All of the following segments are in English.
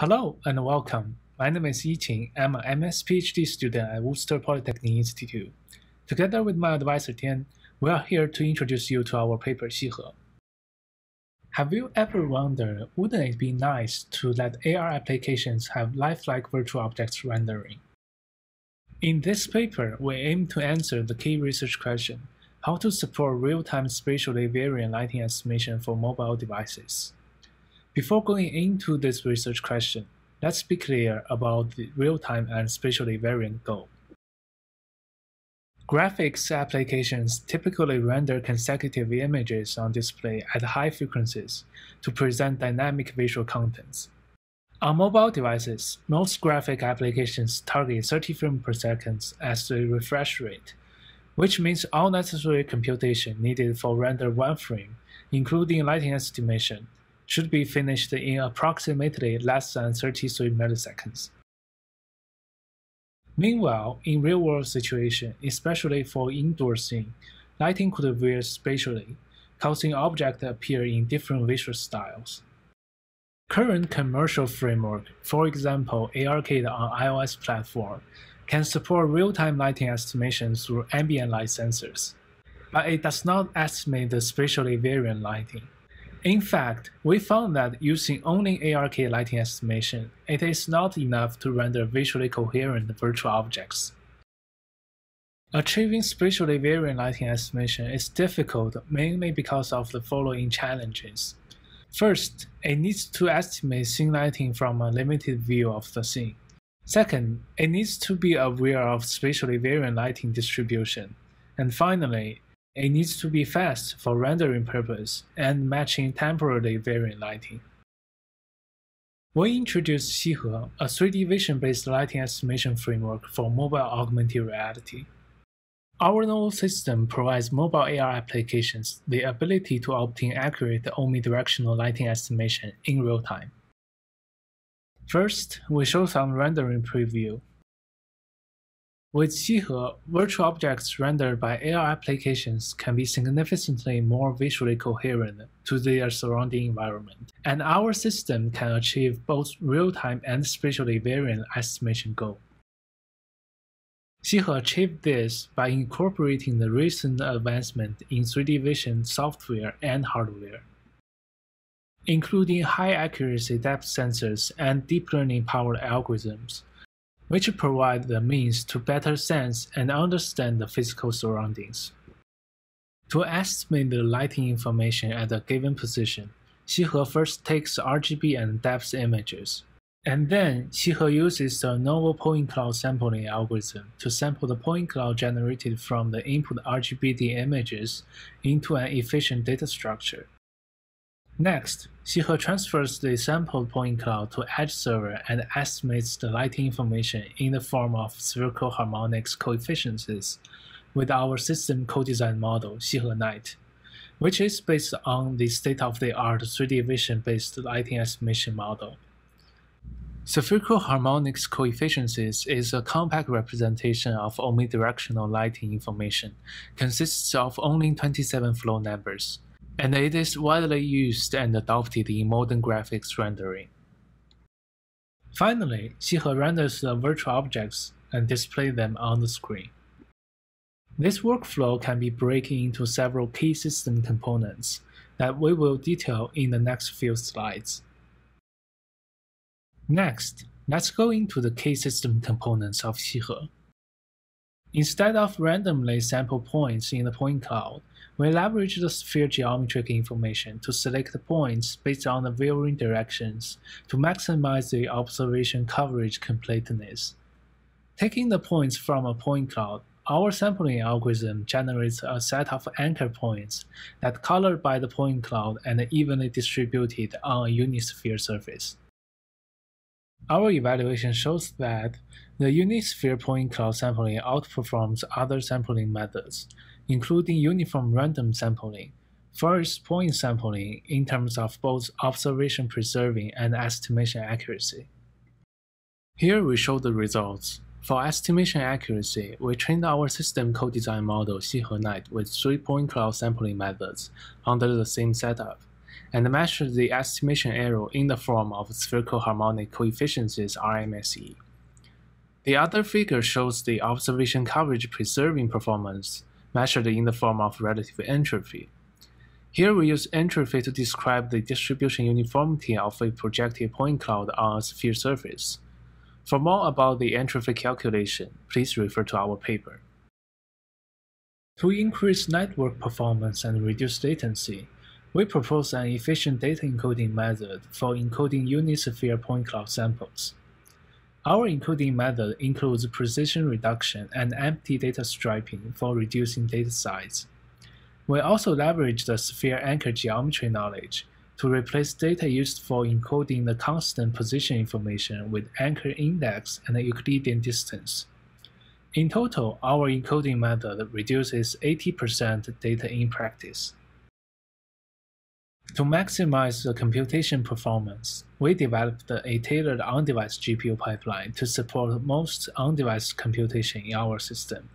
Hello and welcome. My name is Yi Yiqing. I'm an MS PhD student at Worcester Polytechnic Institute. Together with my advisor Tian, we are here to introduce you to our paper Xihe. Have you ever wondered, wouldn't it be nice to let AR applications have lifelike virtual objects rendering? In this paper, we aim to answer the key research question, how to support real-time spatially variant lighting estimation for mobile devices. Before going into this research question, let's be clear about the real-time and spatially variant goal. Graphics applications typically render consecutive images on display at high frequencies to present dynamic visual contents. On mobile devices, most graphic applications target 30 frames per second as the refresh rate, which means all necessary computation needed for render one frame, including lighting estimation, should be finished in approximately less than 33 milliseconds. Meanwhile, in real-world situations, especially for indoor scene, lighting could vary spatially, causing objects appear in different visual styles. Current commercial framework, for example ARKit on iOS platform, can support real-time lighting estimation through ambient light sensors, but it does not estimate the spatially variant lighting. In fact, we found that using only ARK lighting estimation, it is not enough to render visually coherent virtual objects. Achieving spatially variant lighting estimation is difficult mainly because of the following challenges. First, it needs to estimate scene lighting from a limited view of the scene. Second, it needs to be aware of spatially variant lighting distribution. And finally, it needs to be fast for rendering purpose and matching temporally varying lighting. We introduced Xihe, a 3D vision-based lighting estimation framework for mobile augmented reality. Our novel system provides mobile AR applications the ability to obtain accurate omnidirectional lighting estimation in real time. First, we show some rendering preview with Xihe, virtual objects rendered by AR applications can be significantly more visually coherent to their surrounding environment, and our system can achieve both real-time and spatially variant estimation goal. Xihe achieved this by incorporating the recent advancement in 3D vision software and hardware, including high accuracy depth sensors and deep learning powered algorithms which provide the means to better sense and understand the physical surroundings. To estimate the lighting information at a given position, Xihe first takes RGB and depth images, and then Xihe uses the novel point cloud sampling algorithm to sample the point cloud generated from the input RGBD images into an efficient data structure. Next, Xihe transfers the sampled point cloud to edge server and estimates the lighting information in the form of spherical harmonics coefficients with our system co-design model XiheNet, which is based on the state-of-the-art 3D vision-based lighting estimation model. Spherical harmonics coefficients is a compact representation of omnidirectional lighting information, consists of only 27 flow numbers and it is widely used and adopted in modern graphics rendering. Finally, Xihe renders the virtual objects and displays them on the screen. This workflow can be broken into several key system components that we will detail in the next few slides. Next, let's go into the key system components of Xihe. Instead of randomly sample points in the point cloud, we leverage the sphere geometric information to select points based on the varying directions to maximize the observation coverage completeness. Taking the points from a point cloud, our sampling algorithm generates a set of anchor points that colored by the point cloud and evenly distributed on a unisphere surface. Our evaluation shows that the unisphere point cloud sampling outperforms other sampling methods, including uniform random sampling, farthest point sampling in terms of both observation preserving and estimation accuracy. Here we show the results. For estimation accuracy, we trained our system co-design model XiheNet with three point cloud sampling methods under the same setup, and measure the estimation error in the form of spherical harmonic coefficients RMSE. The other figure shows the observation coverage preserving performance measured in the form of relative entropy. Here we use entropy to describe the distribution uniformity of a projected point cloud on a sphere surface. For more about the entropy calculation, please refer to our paper. To increase network performance and reduce latency, we propose an efficient data encoding method for encoding unisphere point cloud samples. Our encoding method includes precision reduction and empty data striping for reducing data size. We also leverage the sphere anchor geometry knowledge to replace data used for encoding the constant position information with anchor index and Euclidean distance. In total, our encoding method reduces 80% data in practice. To maximize the computation performance, we developed a tailored on-device GPU pipeline to support most on-device computation in our system.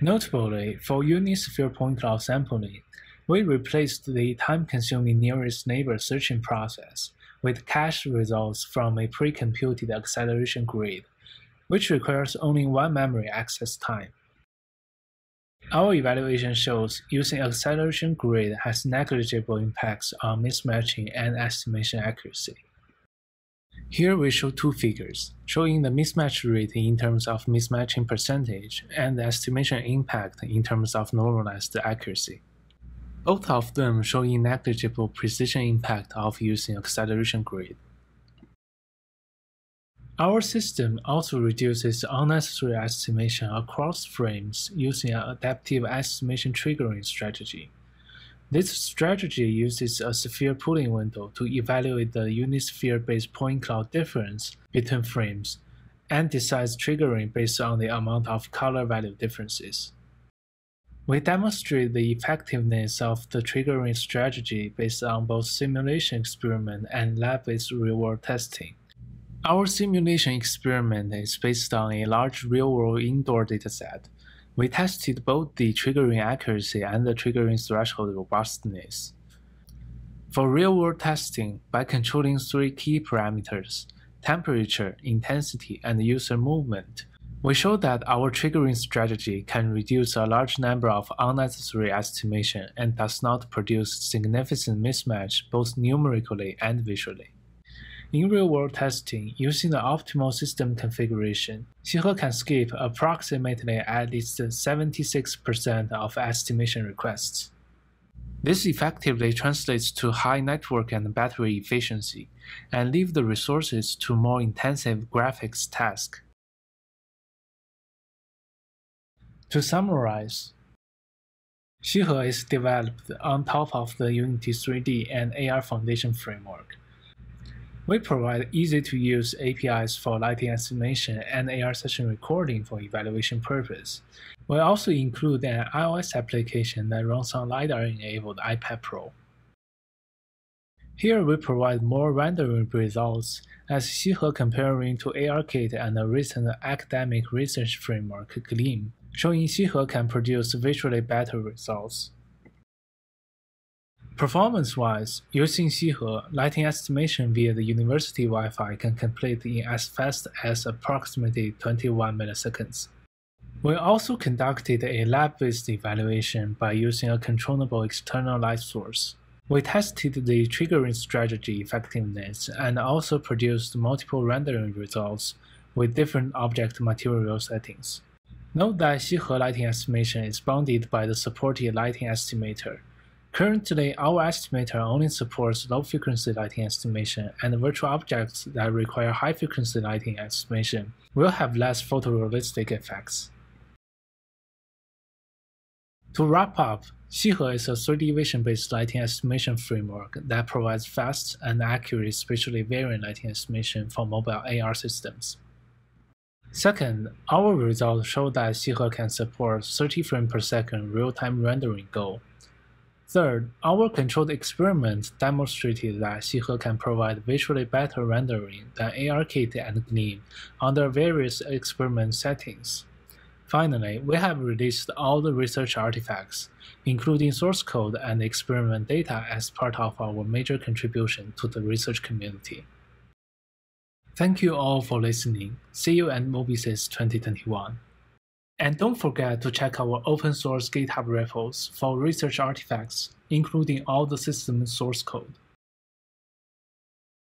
Notably, for Unisphere point cloud sampling, we replaced the time-consuming nearest neighbor searching process with cached results from a pre-computed acceleration grid which requires only one memory access time. Our evaluation shows using acceleration grid has negligible impacts on mismatching and estimation accuracy. Here we show two figures, showing the mismatch rate in terms of mismatching percentage and the estimation impact in terms of normalized accuracy. Both of them showing negligible precision impact of using acceleration grid. Our system also reduces unnecessary estimation across frames using an adaptive estimation triggering strategy. This strategy uses a sphere pooling window to evaluate the unisphere-based point cloud difference between frames and decides triggering based on the amount of color value differences. We demonstrate the effectiveness of the triggering strategy based on both simulation experiment and lab-based real-world testing. Our simulation experiment is based on a large real-world indoor dataset. We tested both the triggering accuracy and the triggering threshold robustness. For real-world testing, by controlling three key parameters, temperature, intensity, and user movement, we show that our triggering strategy can reduce a large number of unnecessary estimation and does not produce significant mismatch both numerically and visually. In real-world testing, using the optimal system configuration, Xihe can skip approximately at least 76% of estimation requests. This effectively translates to high network and battery efficiency, and leave the resources to more intensive graphics tasks. To summarize, Xihe is developed on top of the Unity 3D and AR Foundation framework. We provide easy-to-use APIs for lighting estimation and AR session recording for evaluation purpose. We also include an iOS application that runs on LiDAR-enabled iPad Pro. Here we provide more rendering results as Xihe comparing to ARKit and a recent academic research framework Gleam, showing Xihe can produce visually better results. Performance-wise, using Xihe, lighting estimation via the university Wi-Fi can complete in as fast as approximately 21 milliseconds. We also conducted a lab-based evaluation by using a controllable external light source. We tested the triggering strategy effectiveness and also produced multiple rendering results with different object material settings. Note that Xihe lighting estimation is bounded by the supported lighting estimator, Currently, our estimator only supports low-frequency lighting estimation, and virtual objects that require high-frequency lighting estimation will have less photorealistic effects. To wrap up, Xihe is a 3D vision-based lighting estimation framework that provides fast and accurate spatially variant lighting estimation for mobile AR systems. Second, our results show that Xihe can support 30 frames per second real-time rendering goal Third, our controlled experiments demonstrated that Xihe can provide visually better rendering than ARKit and Gleam under various experiment settings. Finally, we have released all the research artifacts, including source code and experiment data as part of our major contribution to the research community. Thank you all for listening. See you at Mobisys 2021. And don't forget to check our open source GitHub repos for research artifacts, including all the system source code.